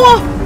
哇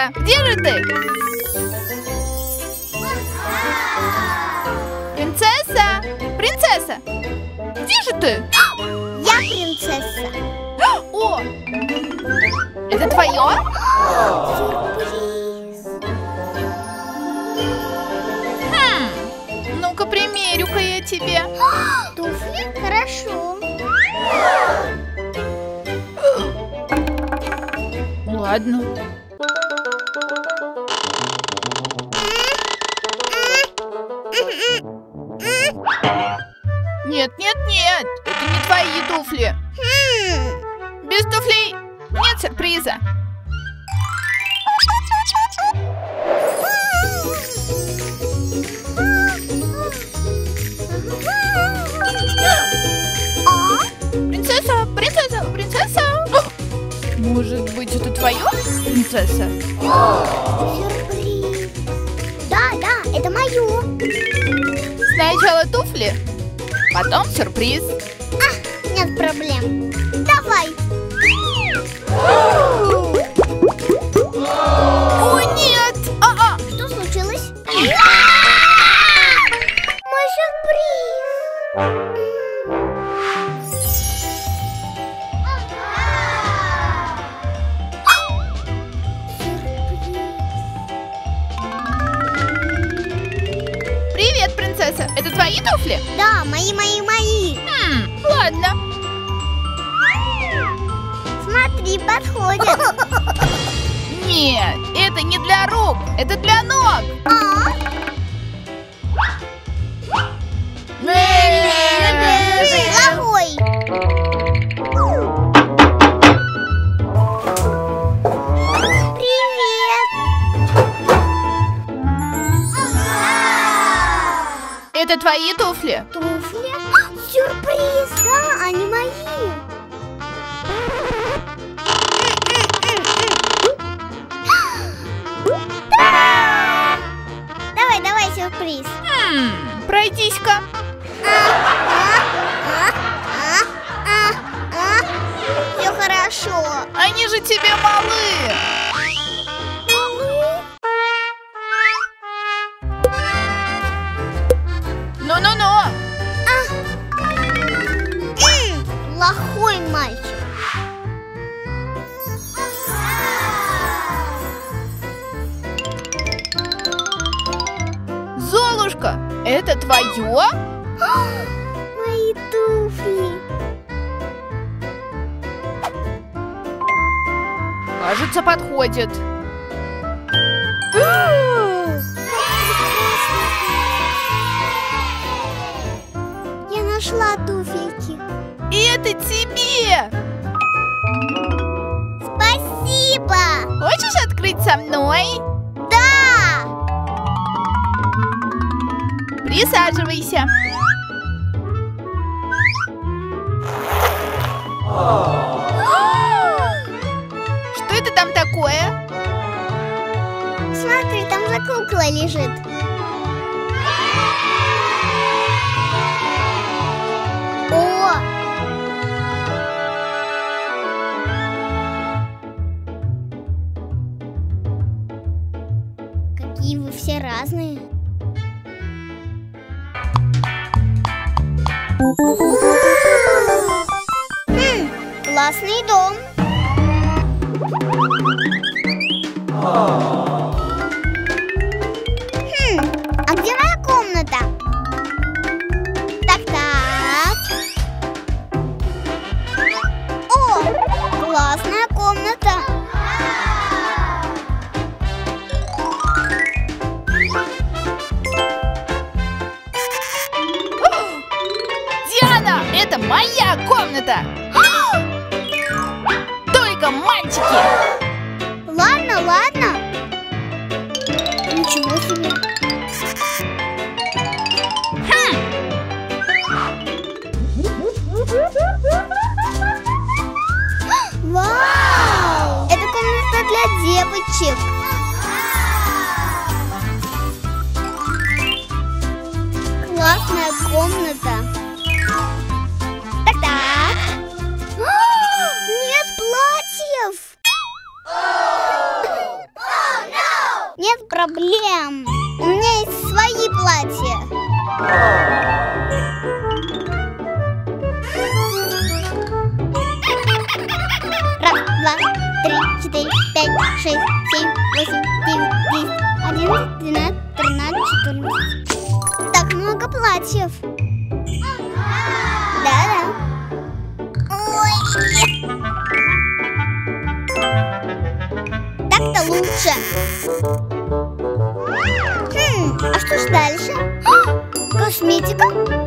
Принцесса! Где же ты? Принцесса! Принцесса! Где же ты? Я принцесса. О! Это твое? Сюрприз. Хм. Ну-ка, примерю-ка я тебе. Туфли? Хорошо. Ладно. Туфли, потом сюрприз. А, нет проблем. Давай. Туфли? Да, мои, мои, мои. Хм, ладно. Смотри, подходят. Нет, это не для рук, это для ног. А? Это твои туфли? Туфли? Сюрприз! Да, они мои. Да! Давай, давай сюрприз. Хм, пройдись-ка. Все хорошо. Они же тебе малы. Кажется, подходит. Я нашла туфельки. И это тебе. Спасибо. Хочешь открыть со мной? Да. Присаживайся. Лежит. моя комната! Только мальчики! Ладно, ладно. Ничего себе. Вау! Это комната для девочек. Классная комната. 你去。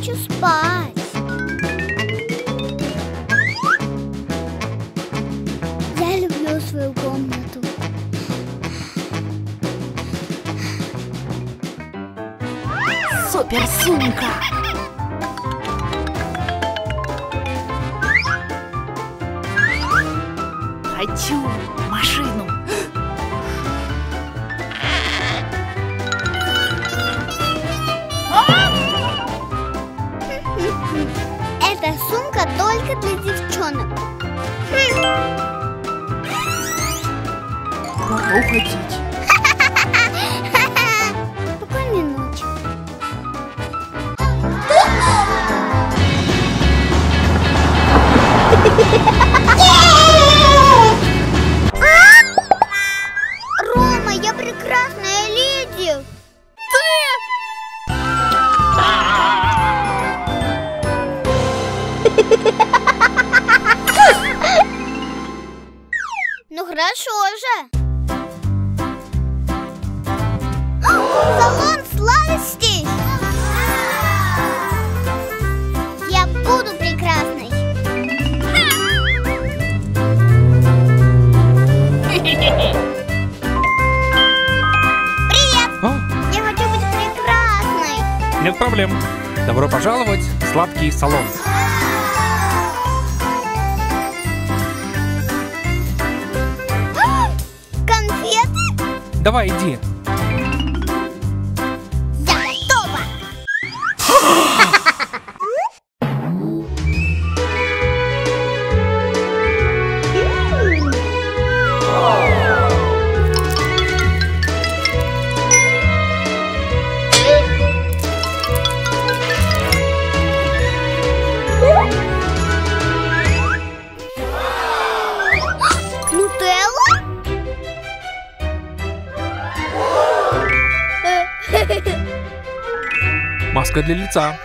хочу спать. Я люблю свою комнату. Супер сумка. хочу 都会记起 Троллем. Добро пожаловать в сладкий салон. Конфеты? Давай, иди. Только для лица.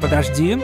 Подожди.